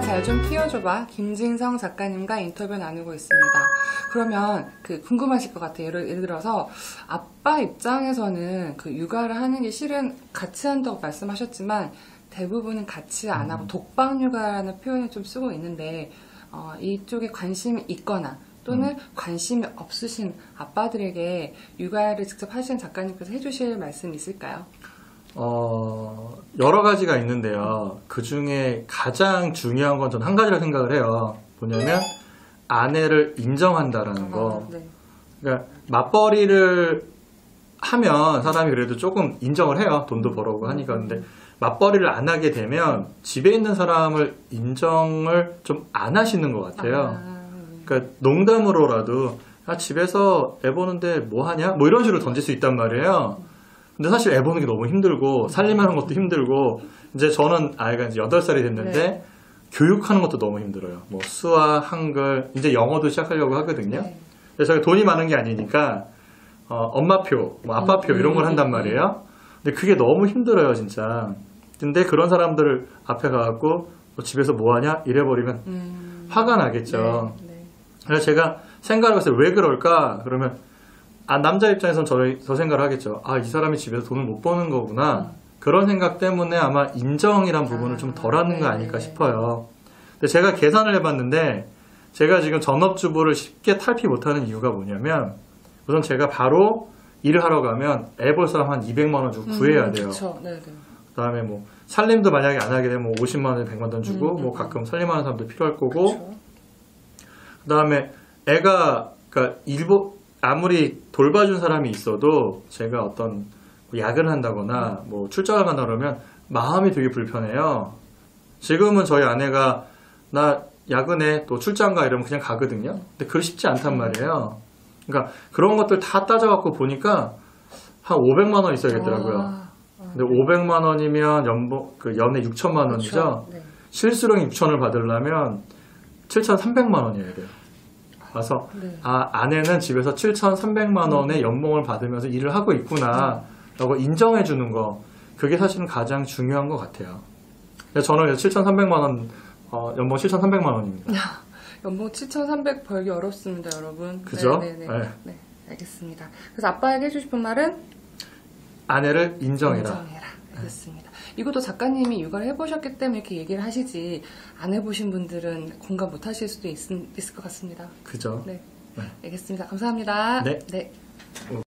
잘 좀 키워줘봐 김진성 작가님과 인터뷰 나누고 있습니다. 그러면 그 궁금하실 것 같아요. 예를, 예를 들어서 아빠 입장에서는 그 육아를 하는 게 실은 같이 한다고 말씀하셨지만 대부분은 같이 안 하고 독방 육아라는 표현을 좀 쓰고 있는데 어, 이쪽에 관심이 있거나 또는 관심이 없으신 아빠들에게 육아를 직접 하시는 작가님께서 해주실 말씀 있을까요? 어, 여러 가지가 있는데요. 그 중에 가장 중요한 건전한 가지라 생각을 해요. 뭐냐면, 아내를 인정한다라는 거. 아, 네. 그러니까, 맞벌이를 하면 사람이 그래도 조금 인정을 해요. 돈도 벌어오고 하니까. 근데, 맞벌이를 안 하게 되면, 집에 있는 사람을 인정을 좀 안 하시는 것 같아요. 아, 그러니까, 농담으로라도, 아, 집에서 애 보는데 뭐 하냐? 뭐 이런 식으로 던질 수 있단 말이에요. 근데 사실 애 보는 게 너무 힘들고 살림하는 것도 힘들고 이제 저는 아이가 이제 8살이 됐는데 네. 교육하는 것도 너무 힘들어요. 뭐 수학, 한글, 이제 영어도 시작하려고 하거든요. 네. 그래서 돈이 많은 게 아니니까 어, 엄마표, 뭐 아빠표 음, 이런 걸 음, 한단 음, 말이에요. 근데 그게 너무 힘들어요, 진짜. 근데 그런 사람들 앞에 가갖고 너 집에서 뭐 하냐? 이래 버리면 음, 화가 나겠죠. 네, 네. 그래서 제가 생각을 해봤어요. 왜 그럴까? 그러면 아 남자 입장에선 저, 저 생각을 하겠죠. 아 이 사람이 집에서 돈을 못 버는 거구나. 그런 생각 때문에 아마 인정이란 부분을 아, 좀 덜 하는 거 네, 아닐까 네. 싶어요. 근데 제가 계산을 해봤는데 제가 지금 전업주부를 쉽게 탈피 못하는 이유가 뭐냐면 우선 제가 바로 일을 하러 가면 애 볼 사람 한 200만 원 주고 구해야 음, 돼요. 그쵸. 네, 네. 그다음에 뭐 살림도 만약에 안 하게 되면 50만 원, 100만 원 주고 음, 뭐 음, 가끔 살림하는 사람도 필요할 거고 그쵸. 그다음에 애가 그러니까 일보 아무리 돌봐준 사람이 있어도 제가 어떤 뭐 야근을 한다거나 뭐 출장을 간다 그러면 마음이 되게 불편해요. 지금은 저희 아내가 나 야근에 또 출장 가 이러면 그냥 가거든요. 근데 그게 쉽지 않단 말이에요. 그러니까 그런 것들 다 따져갖고 보니까 한 500만 원 있어야겠더라고요. 아, 아, 근데 500만 원이면 연봉 그 연에 6천만 원이죠. 실수령 6천을 받으려면 7,300만 원이어야 돼요. 그래서 네. 아 아내는 집에서 7,300만 원의 연봉을 받으면서 일을 하고 있구나라고 인정해 주는 거 그게 사실은 가장 중요한 것 같아요. 그래서 저는 7,300만 원 어, 연봉 7,300만 원입니다. 연봉 7,300 벌기 어렵습니다, 여러분. 그죠? 네, 네, 네. 네. 네, 알겠습니다. 그래서 아빠에게 해주고 싶은 말은 아내를 인정해라. 인정해라. 알겠습니다. 이것도 작가님이 육아를 해보셨기 때문에 이렇게 얘기를 하시지 안 해보신 분들은 공감 못 하실 수도 있, 을것 같습니다. 그죠? 네, 네. 알겠습니다. 감사합니다. 네. 네.